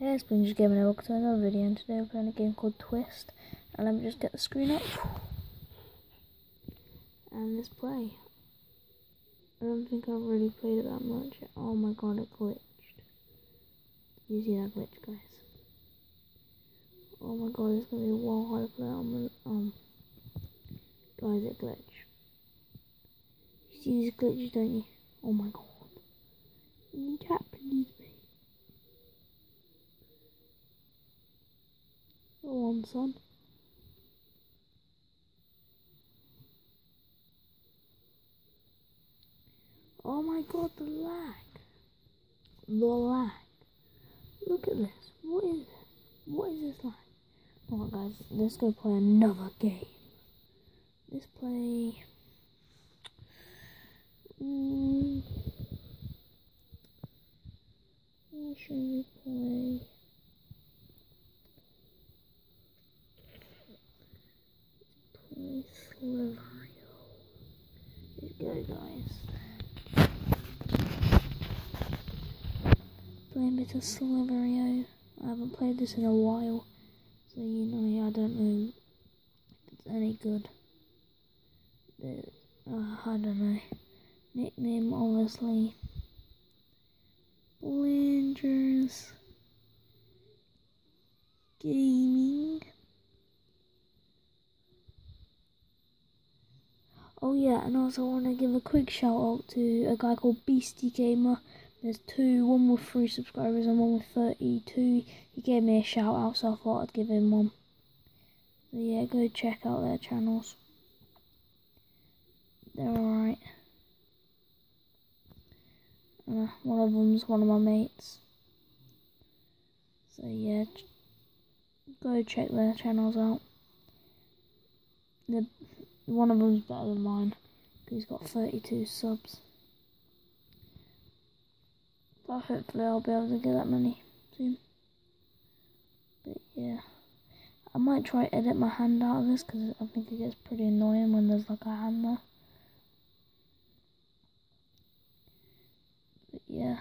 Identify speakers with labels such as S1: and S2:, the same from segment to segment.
S1: Hey, it's been just giving a look to another video and today we're playing a game called Twist. And let me just get the screen up. And let's play. I don't think I've really played it that much. Oh my god, it glitched. You see that glitch, guys? Oh my god, it's gonna be while hard to play on um guys it glitch. You see these glitches, don't you? Oh my god. Chat, please Oh my god, the lag. The lag. Look at this. What is this? What is this like? Alright guys, let's go play another game. Let's play... Mm, what should we play? Play Slither.io. Let's go guys. Play a bit of. I haven't played this in a while. So you know, I don't know if it's any good. Uh, I don't know. Nickname, obviously. Blingers. Gaming. Oh yeah, and also I want to give a quick shout out to a guy called Beastie Gamer. There's two, one with three subscribers and one with 32. He gave me a shout out, so I thought I'd give him one. So yeah, go check out their channels. They're alright. Uh, one of them's one of my mates. So yeah, go check their channels out. The one of them's better than mine he's got 32 subs. But hopefully I'll be able to get that many soon. But yeah, I might try edit my hand out of this because I think it gets pretty annoying when there's like a hand there. But yeah.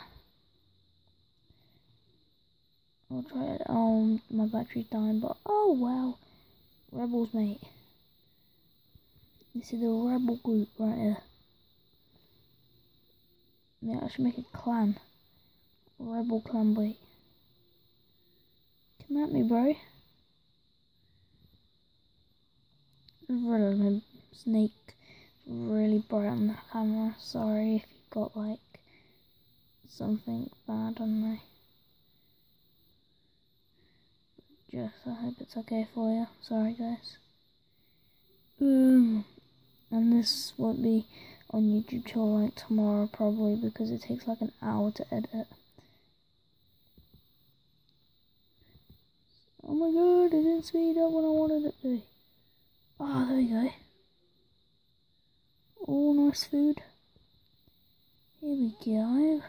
S1: I'll try it. Oh, my battery's dying, but oh wow. Rebels, mate. This is the rebel group right here. Yeah, I should make a clan. Rebel clan boy. Come at me, bro. Really, snake really bright on the camera. Sorry if you got like something bad on me. Just, I hope it's okay for you. Sorry, guys. Um and this won't be on YouTube till like tomorrow probably because it takes like an hour to edit. Oh my god, it didn't speed up when I wanted it to. Ah, oh, there we go. All nice food. Here we go.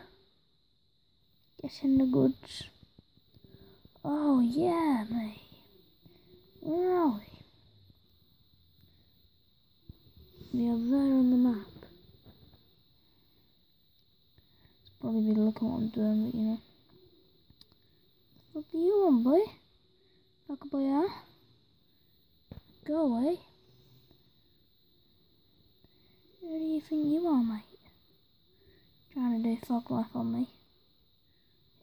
S1: Getting the goods. Oh yeah, mate. Where are we? We are there on the map. It's probably be looking what I'm doing, but you know. What do you want, boy? Fuck boy, huh? Go away. Who do you think you are, mate? Trying to do fuck life on me.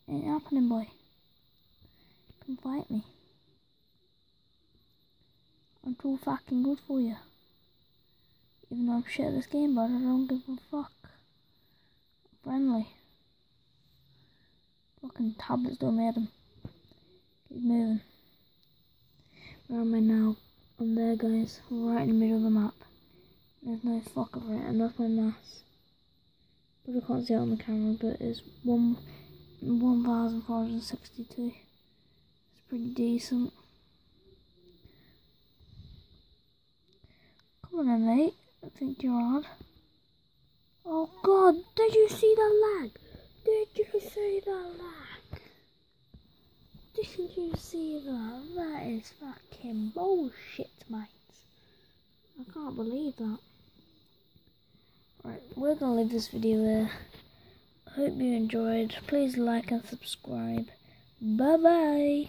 S1: Ain't happening, boy. Come fight me. I'm too fucking good for you. Even though I'm shit at this game, but I don't give a fuck. Friendly. Fucking tablets don't matter. Keep moving. Where am I now? I'm there, guys. Right in the middle of the map. There's no fuck over it, and that's my mass. But I can't see it on the camera, but it's one 1,462. It's pretty decent. Come on then, mate. Think you're. Oh god, did you see the lag? Did you see the lag? Didn't you see that? That is fucking bullshit, mate. I can't believe that. Right, we're gonna leave this video there. Hope you enjoyed. Please like and subscribe. Bye bye.